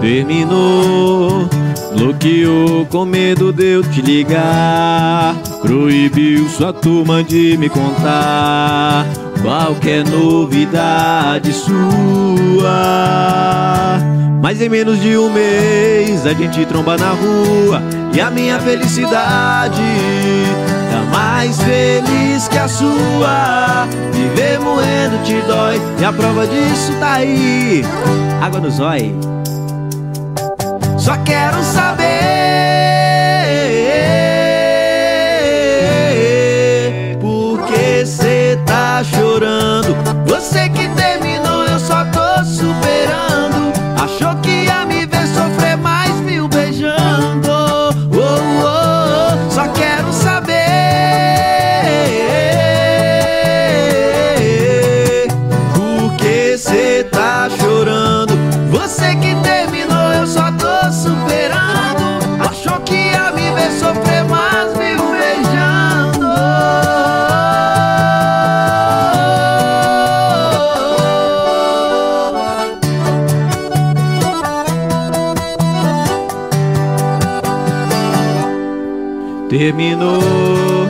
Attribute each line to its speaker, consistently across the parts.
Speaker 1: Terminou, bloqueou com medo de eu te ligar. Proibiu sua turma de me contar qualquer novidade sua. Mas em menos de um mês a gente tromba na rua e a minha felicidade tá mais feliz que a sua. Viver moendo te dói e a prova disso tá aí. Água no zói. Só quero saber por que cê tá chorando. Terminou,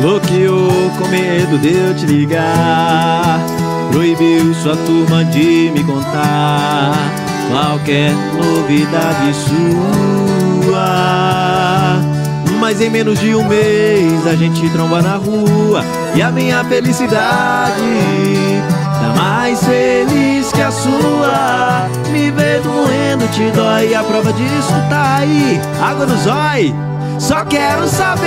Speaker 1: bloqueou com medo de eu te ligar. Proibiu sua turma de me contar qualquer novidade sua. Mas em menos de um mês a gente tromba na rua e a minha felicidade tá mais feliz que a sua. Me ver doendo te dói a prova disso tá aí. Água no zói. Só quero saber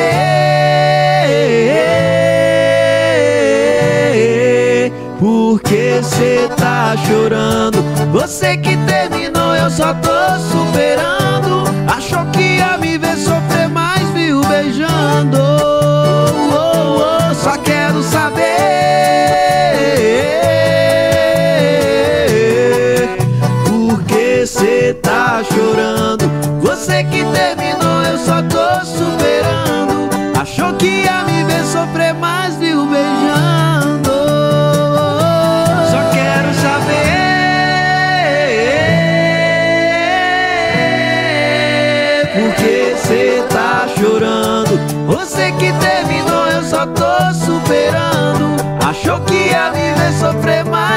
Speaker 1: por que cê tá chorando. Você que terminou, eu só tô superando. Achou que ia me ver sofrer mais, viu beijando. Oh, oh, oh, Só quero saber por que cê tá chorando. Você que terminou, só tô superando. Achou que ia me ver sofrer, mas viu beijando. Só quero saber Por que cê tá chorando? Você que terminou, eu só tô superando. Achou que ia me ver sofrer, mas